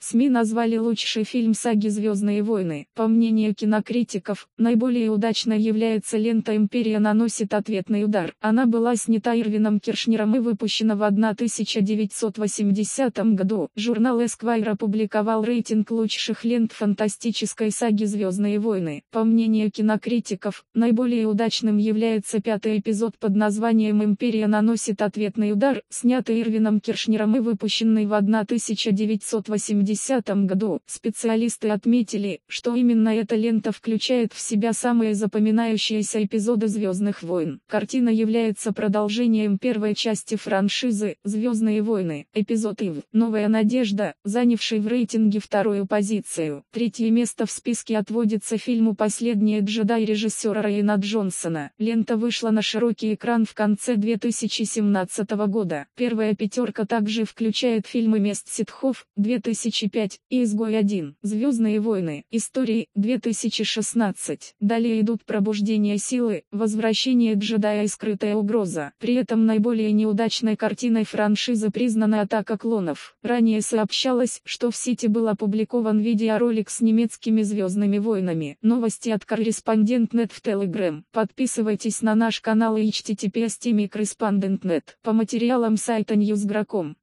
СМИ назвали лучший фильм саги «Звездные войны». По мнению кинокритиков, наиболее удачной является лента «Империя наносит ответный удар». Она была снята Ирвином Киршнером и выпущена в 1980 году. Журнал Esquire опубликовал рейтинг лучших лент фантастической саги «Звездные войны». По мнению кинокритиков, наиболее удачным является пятый эпизод под названием «Империя наносит ответный удар», снятый Ирвином Киршнером и выпущенный в 1980 1970 году. Специалисты отметили, что именно эта лента включает в себя самые запоминающиеся эпизоды «Звездных войн». Картина является продолжением первой части франшизы «Звездные войны». Эпизод ИВ «Новая надежда», занявший в рейтинге вторую позицию. Третье место в списке отводится фильму «Последние джедаи» режиссера Райана Джонсона. Лента вышла на широкий экран в конце 2017 года. Первая пятерка также включает фильмы «Мест ситхов» 2000 2005, и «Изгой 1», «Звездные войны», «Истории», 2016. Далее идут «Пробуждение силы», «Возвращение джедая» и «Скрытая угроза». При этом наиболее неудачной картиной франшизы признана «Атака клонов». Ранее сообщалось, что в сети был опубликован видеоролик с немецкими «Звездными войнами». Новости от корреспондент.нет в Telegram. Подписывайтесь на наш канал и https По материалам сайта Newsgro.com.